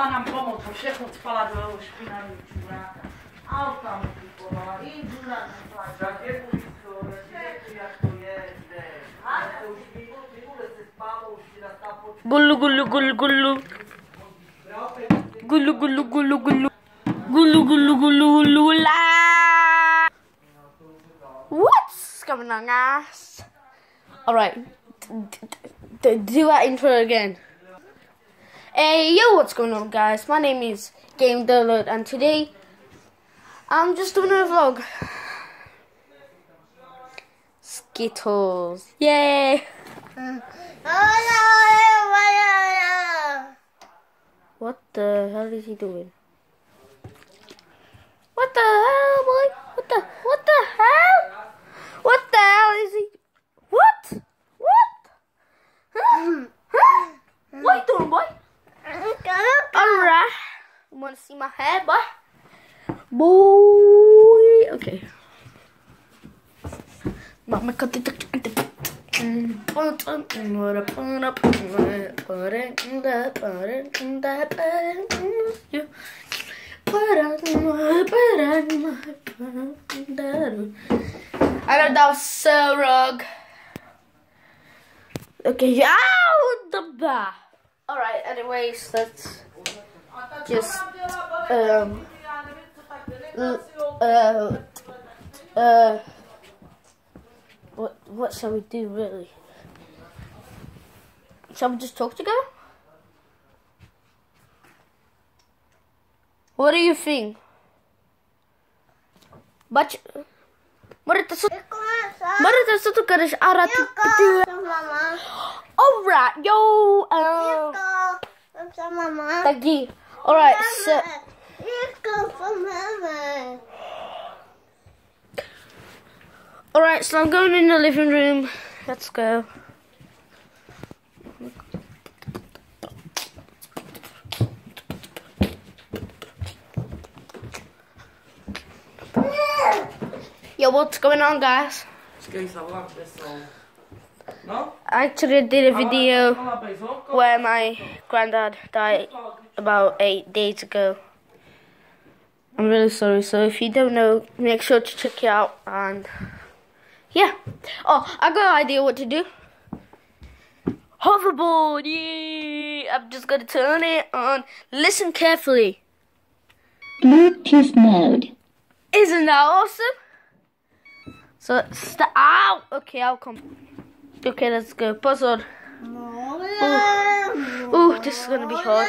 volá nám pomôcť, bo všechno spala do špinavých čuráka. Auta mu typovala, i džura neplača, kde budisko, jak to je, kde. A to už nebude se spávať, už si nás tam počuť. Gulu gulu gulu gulu. Gulu gulu gulu gulu. Gulu gulu gulu gulu la. What's going on, guys? Alright. d- d- Do that intro again. Hey, yo, what's going on, guys? My name is Game Download, and today I'm just doing a vlog. Skittles. Yay! What the hell is he doing? What the hell, boy? What the what the hell? What the hell is he? What? What? Huh? Huh? What you doing, boy? Alright. You wanna see my hair, boy? Boy. Okay. Mama cut it. I know that was so wrong. Okay, out the bar. Alright, anyways, let's just um uh uh what what shall we do really? Shall we just talk together? What do you think? But Marita sa Marita sa tu karish arat Alright, yo um Tagi. Alright, so Alright, so I'm going in the living room. Let's go. Yo, what's going on, guys? No? I actually did a video where my granddad died about eight days ago. I'm really sorry. So if you don't know, make sure to check it out. And yeah. Oh, I got an idea what to do. Hoverboard. Yeah. I'm just gonna turn it on. Listen carefully. Bluetooth mode. Isn't that awesome? So st- ow. Okay, I'll come. Okay, let's go. Pause on. Ooh, this is gonna be hard.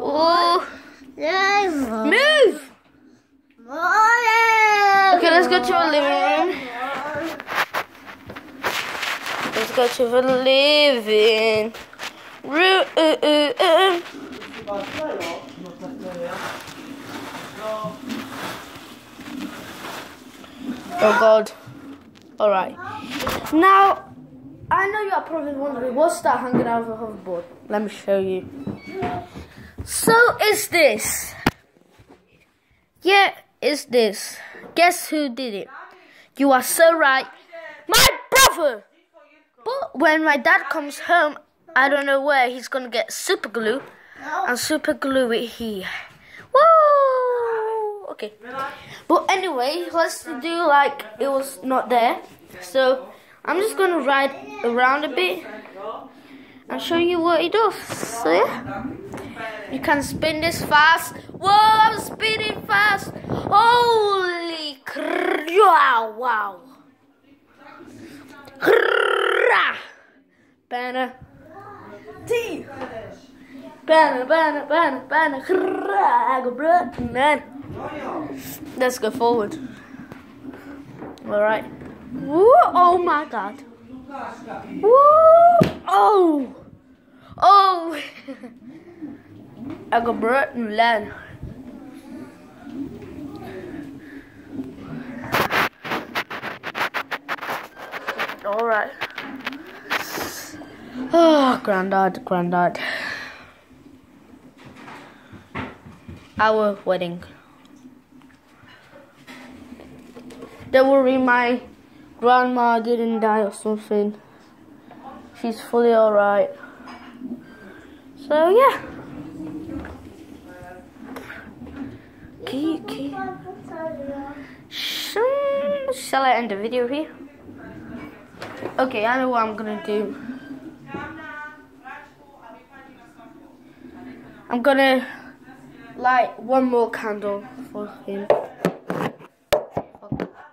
Ooh. Move! Okay, let's go to our living room. Let's for to living room. Oh God. Alright. Now, I know you're probably wondering what's that hanging out of a hoverboard? Let me show you. So is this. Yeah, is this. Guess who did it? You are so right. My brother! But when my dad comes home, I don't know where he's gonna get super glue and super glue it here. Woo! Okay. But anyway, let's do like it was not there. So I'm just gonna ride around a bit and show you what it does. So yeah. You can spin this fast. Whoa, I'm spinning fast. Holy cr- wow, wow. Banner. T. Banner, banner, banner, banner. I go blood, man. Let's go forward. All right. Woo, oh my god. Woo, oh. Oh. I bread and land. All right. Oh, granddad, granddad. Our wedding. Don't worry, my grandma didn't die or something. She's fully alright. So yeah. Okay. Shall I end the video here? Okay, I know what I'm gonna do. I'm gonna light one more candle for him.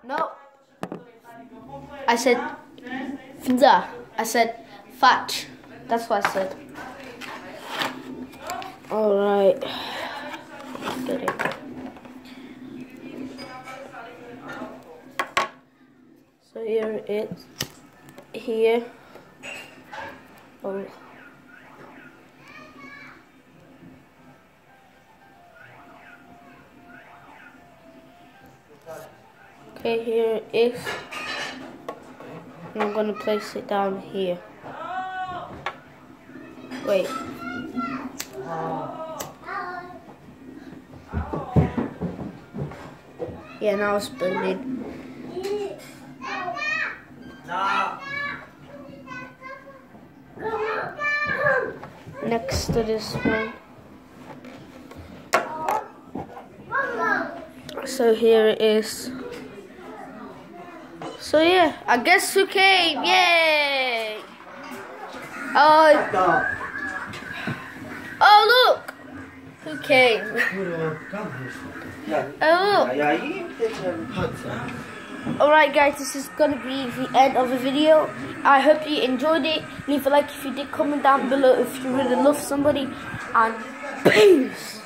No. I said Finza. I said fat. That's what I said. Alright. Get it. So here it is. Here. Oh. Okay, is. I'm gonna place it down here. Wait. Yeah, now it's burning. Next to this one. So here it is. So yeah, I guess who came? Yay! Oh, oh look, who came? Oh look. Alright guys, this is gonna be the end of the video. I hope you enjoyed it. Leave a like if you did, comment down below if you really love somebody. And peace!